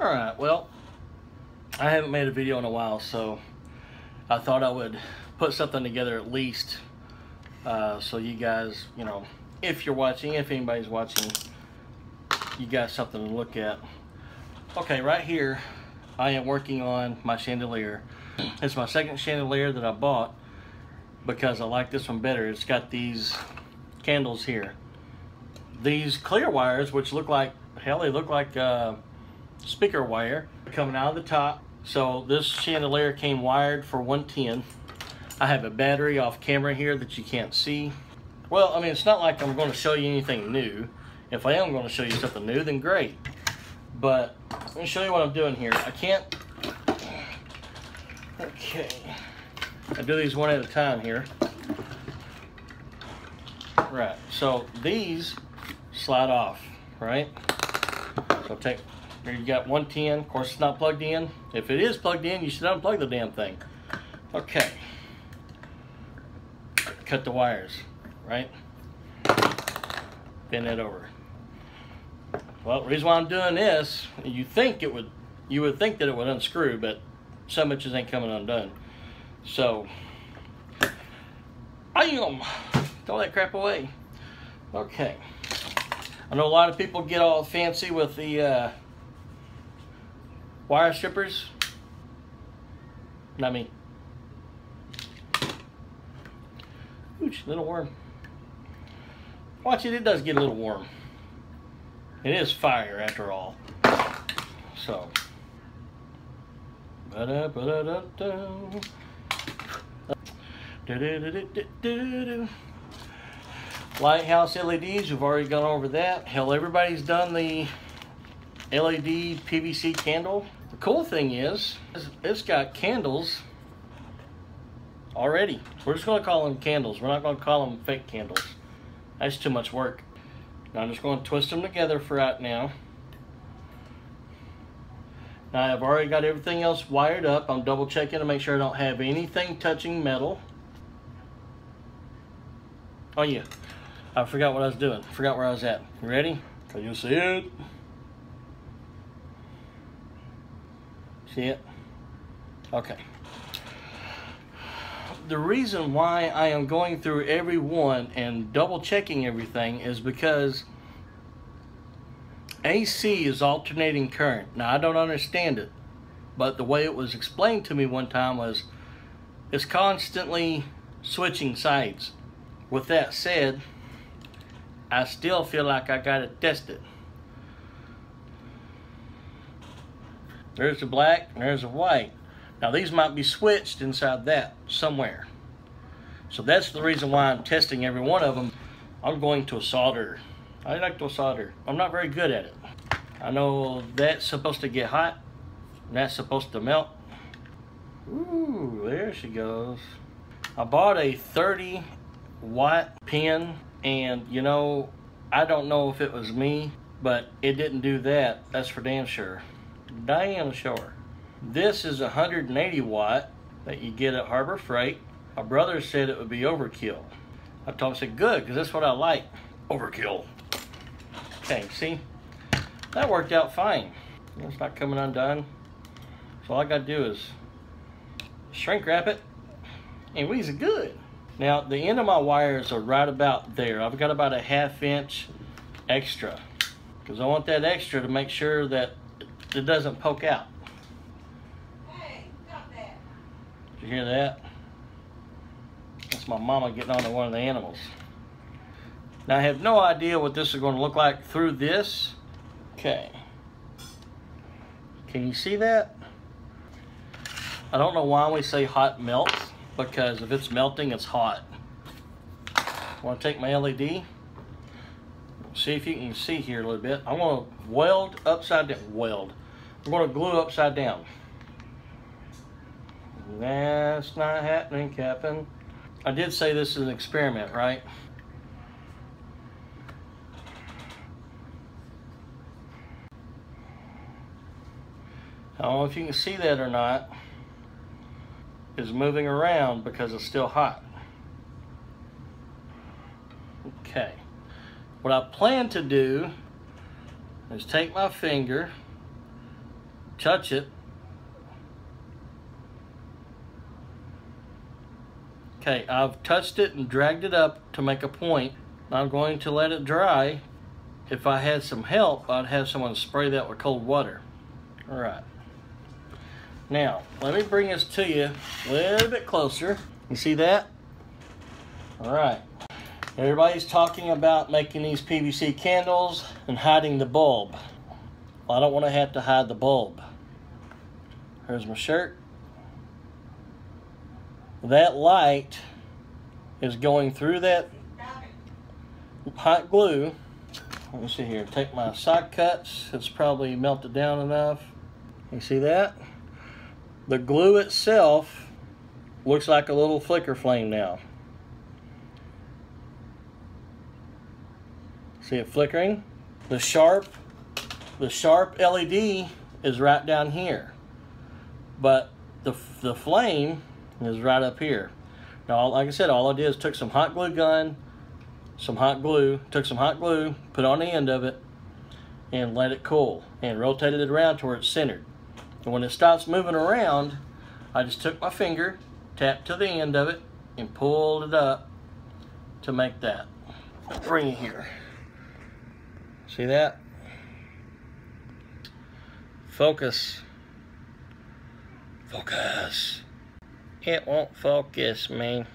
All right, well, I haven't made a video in a while, so I thought I would put something together at least uh, so you guys, you know, if you're watching, if anybody's watching, you got something to look at. Okay, right here, I am working on my chandelier. It's my second chandelier that I bought because I like this one better. It's got these candles here. These clear wires, which look like, hell, they look like uh, speaker wire coming out of the top. So this chandelier came wired for 110. I have a battery off camera here that you can't see. Well, I mean, it's not like I'm going to show you anything new. If I am going to show you something new, then great. But let me show you what I'm doing here. I can't... Okay. I do these one at a time here. Right, so these slide off, right? So take, here you got 110. Of course, it's not plugged in. If it is plugged in, you should unplug the damn thing. Okay. Cut the wires, right? Bend it over. Well, the reason why I'm doing this, you think it would, you would think that it would unscrew, but some just ain't coming undone. So, I am throw that crap away. Okay. I know a lot of people get all fancy with the uh, wire strippers. Not me. Ooch, little worm. Watch it, it does get a little warm. It is fire after all. So. Ba -da -ba -da -da -da. -do -do -do -do -do -do. Lighthouse LEDs, we've already gone over that. Hell, everybody's done the LED PVC candle. The cool thing is, it's got candles already. We're just gonna call them candles. We're not gonna call them fake candles. That's too much work. Now I'm just gonna twist them together for right now. Now I've already got everything else wired up. I'm double checking to make sure I don't have anything touching metal. Oh yeah, I forgot what I was doing. Forgot where I was at. Ready? Can you see it? See it? Okay. The reason why I am going through every one and double checking everything is because AC is alternating current. Now I don't understand it, but the way it was explained to me one time was it's constantly switching sides. With that said, I still feel like I got to test it. There's the black and there's the white. Now these might be switched inside that somewhere. So that's the reason why I'm testing every one of them. I'm going to a solder. I like to solder. I'm not very good at it. I know that's supposed to get hot. And that's supposed to melt. Ooh, there she goes. I bought a 30 watt pin and you know, I don't know if it was me, but it didn't do that. That's for damn sure. Damn sure. This is 180 watt that you get at Harbor Freight. My brother said it would be overkill. I told him, I said, good, because that's what I like. Overkill. Okay, see? That worked out fine. It's not coming undone. So all I got to do is shrink wrap it, and we's good. Now, the end of my wires are right about there. I've got about a half inch extra because I want that extra to make sure that it doesn't poke out. Hey, that. Did you hear that? That's my mama getting on to one of the animals. Now, I have no idea what this is going to look like through this. Okay. Can you see that? I don't know why we say hot melt because if it's melting, it's hot. I want to take my LED, see if you can see here a little bit. I want to weld upside down, weld. I'm going to glue upside down. That's not happening, Captain. I did say this is an experiment, right? I don't know if you can see that or not is moving around because it's still hot. Okay. What I plan to do is take my finger touch it. Okay, I've touched it and dragged it up to make a point. I'm going to let it dry. If I had some help, I'd have someone spray that with cold water. All right. Now, let me bring this to you a little bit closer. You see that? All right. Everybody's talking about making these PVC candles and hiding the bulb. I don't want to have to hide the bulb. Here's my shirt. That light is going through that hot glue. Let me see here. Take my sock cuts. It's probably melted down enough. You see that? The glue itself looks like a little flicker flame now. See it flickering? The sharp, the sharp LED is right down here. But the, the flame is right up here. Now, like I said, all I did is took some hot glue gun, some hot glue, took some hot glue, put on the end of it, and let it cool, and rotated it around to where it's centered. And when it stops moving around, I just took my finger, tapped to the end of it, and pulled it up to make that. Bring it here. See that? Focus. Focus. It won't focus, man.